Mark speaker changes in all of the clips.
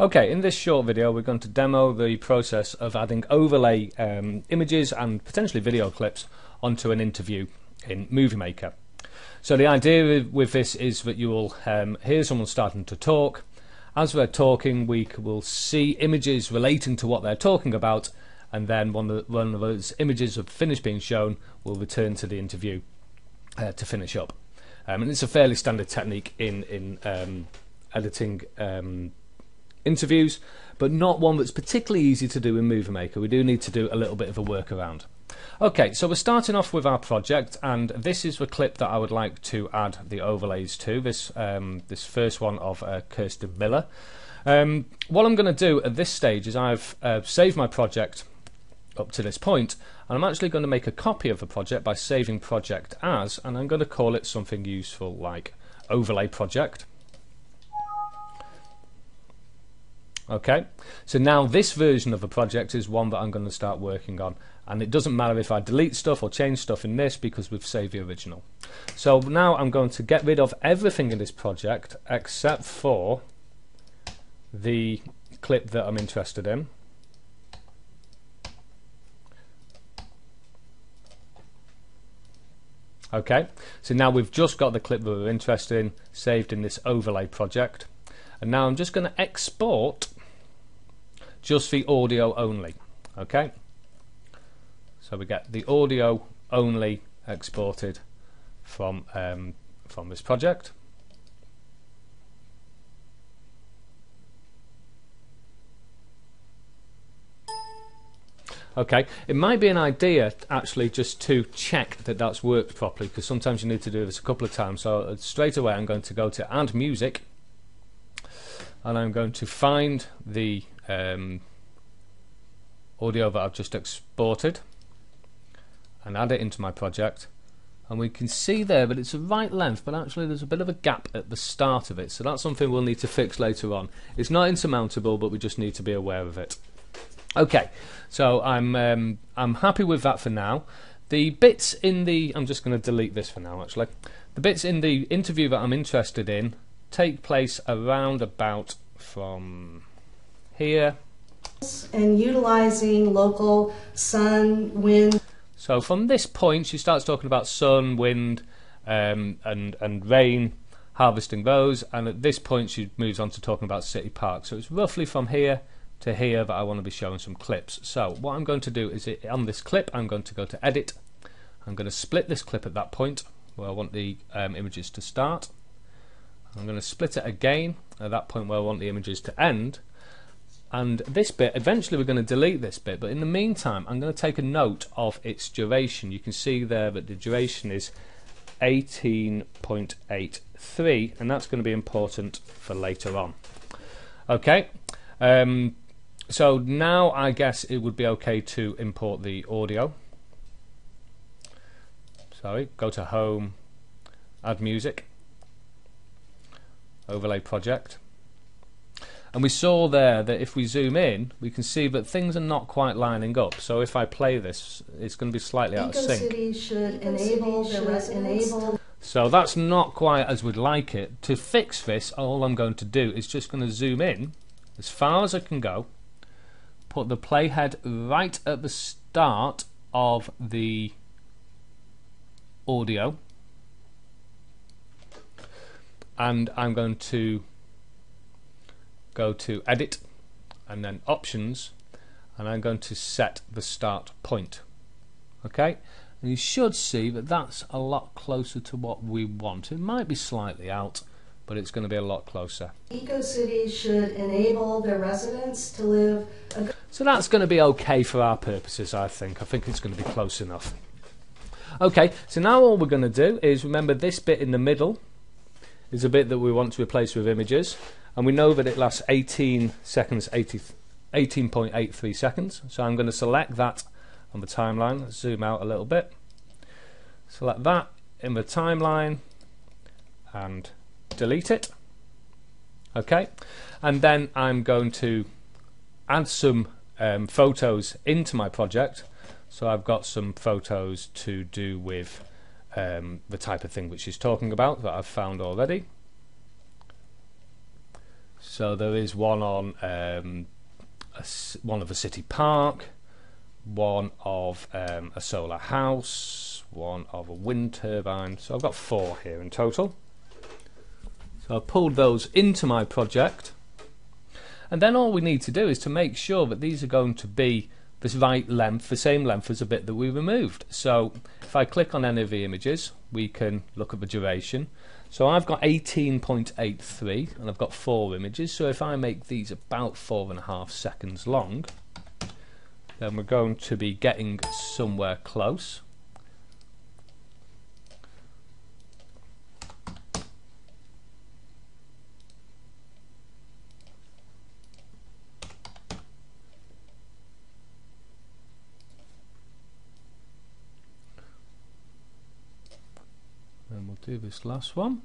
Speaker 1: Okay, in this short video we're going to demo the process of adding overlay um, images and potentially video clips onto an interview in Movie Maker. So the idea with this is that you will um, hear someone starting to talk. As they're talking, we will see images relating to what they're talking about, and then one of, the, one of those images have finished being shown will return to the interview uh, to finish up. Um, and it's a fairly standard technique in in um, editing um, interviews, but not one that's particularly easy to do in Movie Maker. We do need to do a little bit of a workaround. Okay, so we're starting off with our project, and this is the clip that I would like to add the overlays to. This um, this first one of uh, Kirsten Miller. Um, what I'm going to do at this stage is I've uh, saved my project up to this point, and I'm actually going to make a copy of the project by saving project as, and I'm going to call it something useful like overlay project. Okay, so now this version of the project is one that I'm going to start working on, and it doesn't matter if I delete stuff or change stuff in this because we've saved the original. So now I'm going to get rid of everything in this project except for the clip that I'm interested in. Okay, so now we've just got the clip that we're interested in saved in this overlay project. And now I'm just going to export just the audio only. Okay, so we get the audio only exported from um, from this project. Okay, it might be an idea actually just to check that that's worked properly because sometimes you need to do this a couple of times. So uh, straight away I'm going to go to add music and I'm going to find the um, audio that I've just exported and add it into my project and we can see there that it's the right length but actually there's a bit of a gap at the start of it so that's something we'll need to fix later on. It's not insurmountable but we just need to be aware of it. Okay, so I'm um, I'm happy with that for now. The bits in the I'm just going to delete this for now. Actually, the bits in the interview that I'm interested in take place around about from here
Speaker 2: and utilizing local sun, wind.
Speaker 1: So from this point, she starts talking about sun, wind, um, and and rain, harvesting those, and at this point she moves on to talking about city park. So it's roughly from here to here that I want to be showing some clips. So what I'm going to do is it, on this clip I'm going to go to edit. I'm going to split this clip at that point where I want the um, images to start. I'm going to split it again at that point where I want the images to end. And this bit, eventually we're going to delete this bit, but in the meantime I'm going to take a note of its duration. You can see there that the duration is 18.83 and that's going to be important for later on. Okay, um, so now I guess it would be okay to import the audio. Sorry, go to home, add music, overlay project. And we saw there that if we zoom in, we can see that things are not quite lining up. So if I play this, it's going to be slightly out of sync.
Speaker 2: Enable.
Speaker 1: So that's not quite as we'd like it. To fix this, all I'm going to do is just going to zoom in as far as I can go put the playhead right at the start of the audio and I'm going to go to edit and then options and I'm going to set the start point okay and you should see that that's a lot closer to what we want it might be slightly out but it's going to be a lot closer.
Speaker 2: EcoCity should enable their residents to live
Speaker 1: So that's going to be okay for our purposes, I think. I think it's going to be close enough. Okay, so now all we're going to do is remember this bit in the middle is a bit that we want to replace with images, and we know that it lasts 18 seconds, 18.83 seconds. So I'm going to select that on the timeline, zoom out a little bit, select that in the timeline, and delete it. Okay, and then I'm going to add some um, photos into my project. So I've got some photos to do with um, the type of thing which she's talking about that I've found already. So there is one on um, a one of a city park, one of um, a solar house, one of a wind turbine. So I've got four here in total. So I've pulled those into my project. And then all we need to do is to make sure that these are going to be the right length, the same length as the bit that we removed. So if I click on any of the images, we can look at the duration. So I've got 18.83 and I've got four images. So if I make these about four and a half seconds long, then we're going to be getting somewhere close. and we'll do this last one.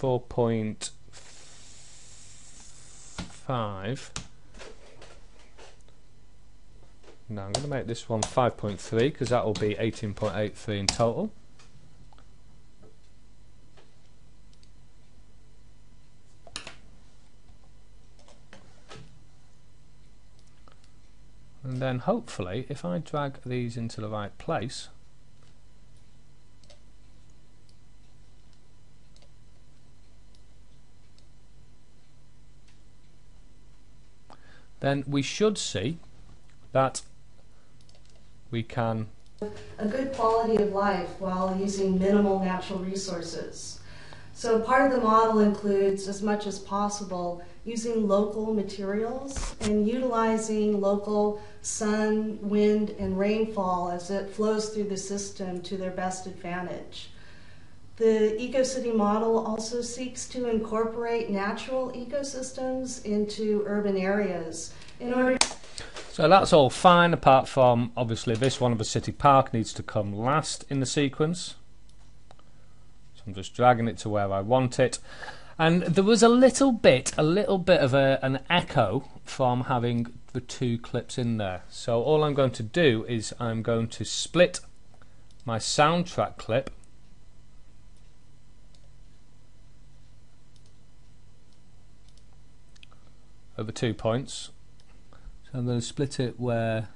Speaker 1: 4.5 now I'm going to make this one 5.3 because that will be 18.83 in total. And then hopefully if I drag these into the right place then we should see that we can
Speaker 2: a good quality of life while using minimal natural resources. So part of the model includes, as much as possible, using local materials and utilizing local sun, wind, and rainfall as it flows through the system to their best advantage. The EcoCity model also seeks to incorporate natural ecosystems into urban areas in order
Speaker 1: so that's all fine apart from obviously this one of a city park needs to come last in the sequence. So I'm just dragging it to where I want it. And there was a little bit, a little bit of a, an echo from having the two clips in there. So all I'm going to do is I'm going to split my soundtrack clip over two points. So I'm going to split it where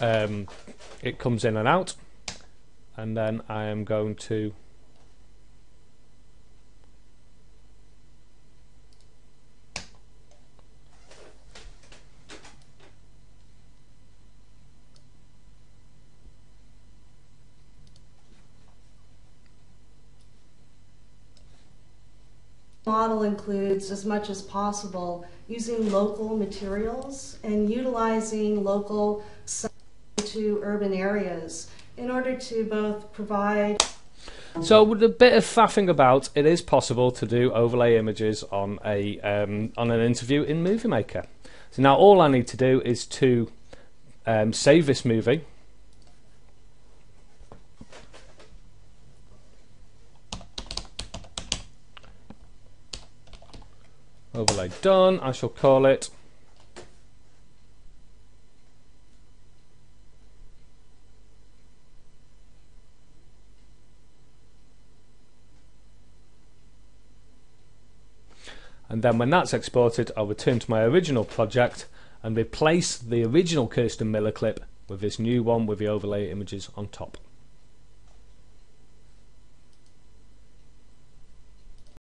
Speaker 1: um, it comes in and out and then I am going to
Speaker 2: model includes, as much as possible, using local materials and utilizing local to urban areas in order to both provide
Speaker 1: so with a bit of faffing about, it is possible to do overlay images on a um, on an interview in Movie Maker. So now all I need to do is to um, save this movie overlay done I shall call it and then when that's exported I'll return to my original project and replace the original Kirsten Miller clip with this new one with the overlay images on top.